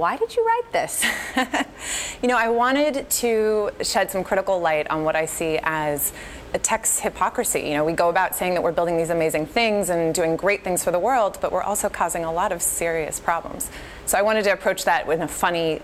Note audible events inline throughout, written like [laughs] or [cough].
Why did you write this? [laughs] you know, I wanted to shed some critical light on what I see as a tech's hypocrisy. You know, we go about saying that we're building these amazing things and doing great things for the world, but we're also causing a lot of serious problems. So I wanted to approach that in a funny,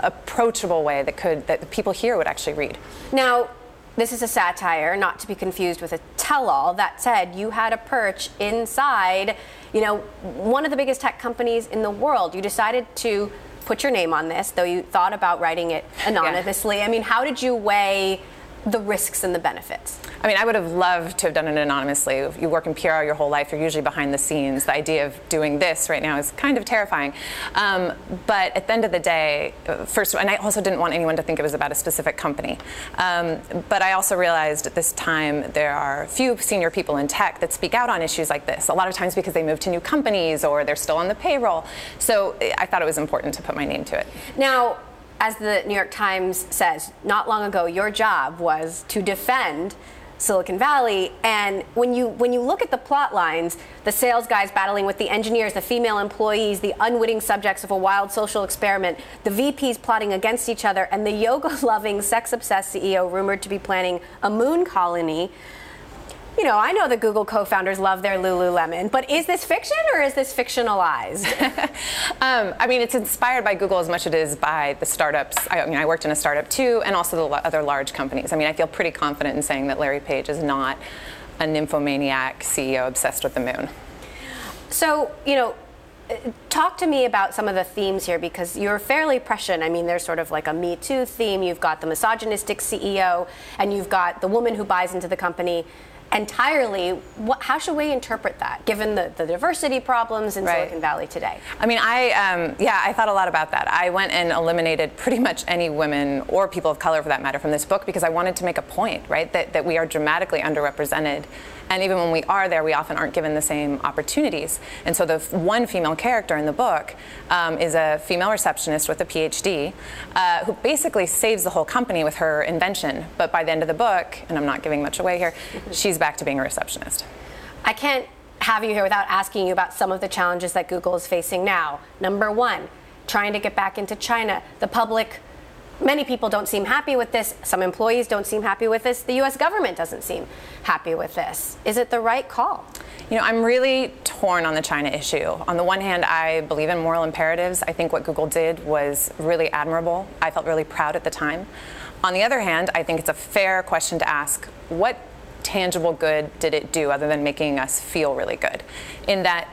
approachable way that could that people here would actually read. Now, this is a satire, not to be confused with a tell-all. That said, you had a perch inside, you know, one of the biggest tech companies in the world. You decided to put your name on this, though you thought about writing it anonymously. Yeah. I mean, how did you weigh the risks and the benefits? I mean, I would have loved to have done it anonymously. If you work in PR your whole life, you're usually behind the scenes. The idea of doing this right now is kind of terrifying. Um, but at the end of the day, uh, first, and I also didn't want anyone to think it was about a specific company. Um, but I also realized at this time there are few senior people in tech that speak out on issues like this. A lot of times because they move to new companies or they're still on the payroll. So I thought it was important to put my name to it. Now, as the New York Times says, not long ago, your job was to defend Silicon Valley. And when you when you look at the plot lines, the sales guys battling with the engineers, the female employees, the unwitting subjects of a wild social experiment, the VPs plotting against each other, and the yoga-loving, sex-obsessed CEO rumored to be planning a moon colony you know, I know the Google co-founders love their Lululemon, but is this fiction or is this fictionalized? [laughs] um, I mean, it's inspired by Google as much as it is by the startups. I, I, mean, I worked in a startup too, and also the other large companies. I mean, I feel pretty confident in saying that Larry Page is not a nymphomaniac CEO obsessed with the moon. So, you know, talk to me about some of the themes here because you're fairly prescient. I mean, there's sort of like a Me Too theme. You've got the misogynistic CEO, and you've got the woman who buys into the company entirely. What, how should we interpret that, given the, the diversity problems in right. Silicon Valley today? I mean, I um, yeah, I thought a lot about that. I went and eliminated pretty much any women or people of color, for that matter, from this book because I wanted to make a point, right, that that we are dramatically underrepresented and even when we are there, we often aren't given the same opportunities. And so the one female character in the book um, is a female receptionist with a PhD uh, who basically saves the whole company with her invention. But by the end of the book, and I'm not giving much away here, [laughs] she's back to being a receptionist. I can't have you here without asking you about some of the challenges that Google is facing now. Number one, trying to get back into China. The public Many people don't seem happy with this. Some employees don't seem happy with this. The US government doesn't seem happy with this. Is it the right call? You know, I'm really torn on the China issue. On the one hand, I believe in moral imperatives. I think what Google did was really admirable. I felt really proud at the time. On the other hand, I think it's a fair question to ask what tangible good did it do other than making us feel really good? In that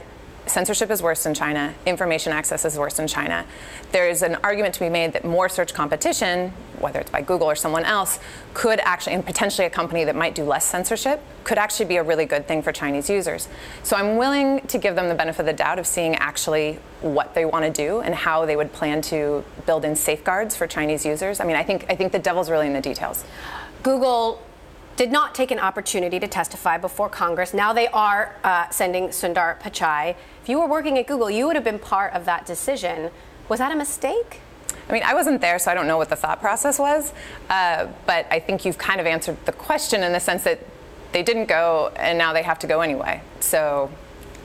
censorship is worse in China, information access is worse in China. There's an argument to be made that more search competition, whether it's by Google or someone else, could actually, and potentially a company that might do less censorship, could actually be a really good thing for Chinese users. So I'm willing to give them the benefit of the doubt of seeing actually what they want to do and how they would plan to build in safeguards for Chinese users. I mean, I think I think the devil's really in the details. Google did not take an opportunity to testify before Congress. Now they are uh, sending Sundar Pichai. If you were working at Google, you would have been part of that decision. Was that a mistake? I mean, I wasn't there, so I don't know what the thought process was. Uh, but I think you've kind of answered the question in the sense that they didn't go, and now they have to go anyway. So,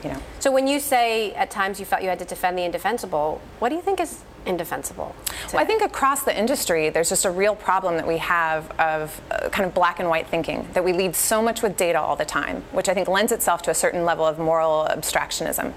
you know. So when you say at times you felt you had to defend the indefensible, what do you think is indefensible? Well, I think across the industry, there's just a real problem that we have of uh, kind of black and white thinking, that we lead so much with data all the time, which I think lends itself to a certain level of moral abstractionism.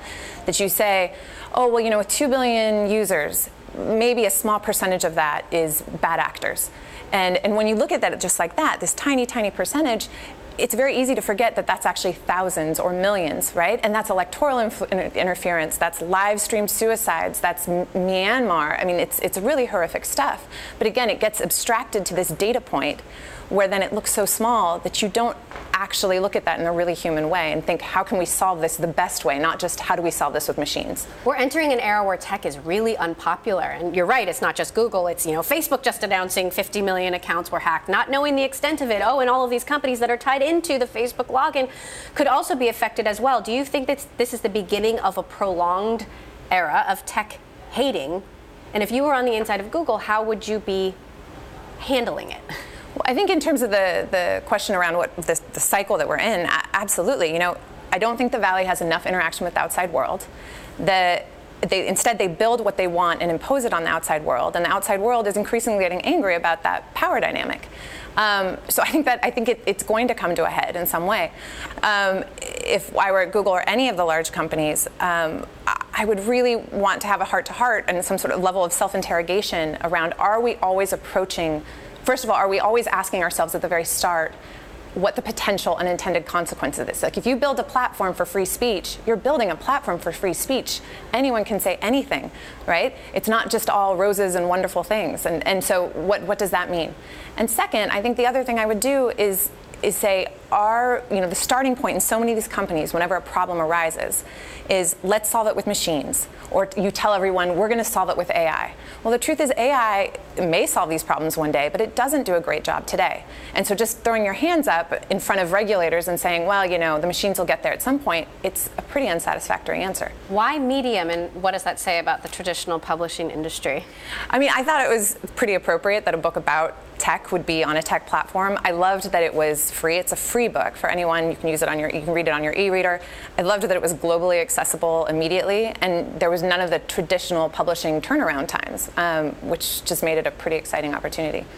That you say, oh, well, you know, with 2 billion users, maybe a small percentage of that is bad actors. And, and when you look at that just like that, this tiny, tiny percentage, it's very easy to forget that that's actually thousands or millions, right? And that's electoral interference, that's live streamed suicides, that's M- Myanmar. I mean, it's, it's really horrific stuff. But again, it gets abstracted to this data point where then it looks so small that you don't actually look at that in a really human way and think, how can we solve this the best way, not just how do we solve this with machines? We're entering an era where tech is really unpopular. And you're right, it's not just Google, it's, you know, Facebook just announcing 50 million accounts were hacked, not knowing the extent of it. Oh, and all of these companies that are tied into the Facebook login could also be affected as well. Do you think that this is the beginning of a prolonged era of tech hating? And if you were on the inside of Google, how would you be handling it? [laughs] Well, I think in terms of the, the question around what the, the cycle that we're in, absolutely. You know, I don't think the Valley has enough interaction with the outside world. The they instead they build what they want and impose it on the outside world, and the outside world is increasingly getting angry about that power dynamic. Um, so I think that I think it, it's going to come to a head in some way. Um, if I were at Google or any of the large companies, um, I would really want to have a heart-to-heart and some sort of level of self-interrogation around: Are we always approaching? First of all, are we always asking ourselves at the very start? what the potential unintended consequences is. Like if you build a platform for free speech, you're building a platform for free speech. Anyone can say anything, right? It's not just all roses and wonderful things. And, and so what, what does that mean? And second, I think the other thing I would do is is say our you know the starting point in so many of these companies whenever a problem arises is let's solve it with machines or you tell everyone we're going to solve it with AI. Well the truth is AI may solve these problems one day but it doesn't do a great job today. And so just throwing your hands up in front of regulators and saying well you know the machines will get there at some point it's a pretty unsatisfactory answer. Why medium and what does that say about the traditional publishing industry? I mean I thought it was pretty appropriate that a book about tech would be on a tech platform. I loved that it was free. It's a free book for anyone. You can use it on your, you can read it on your e-reader. I loved that it was globally accessible immediately, and there was none of the traditional publishing turnaround times, um, which just made it a pretty exciting opportunity.